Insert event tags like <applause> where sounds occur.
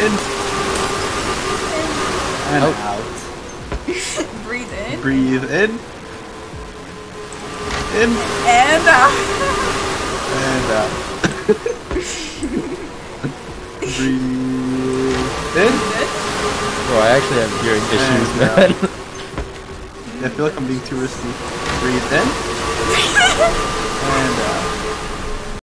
In. And Oh. out. <laughs> Breathe in. Breathe in. In. And out. And out. <laughs> Breathe in. Bro, I actually have hearing issues, man. I feel like I'm being too risky. Breathe in. <laughs>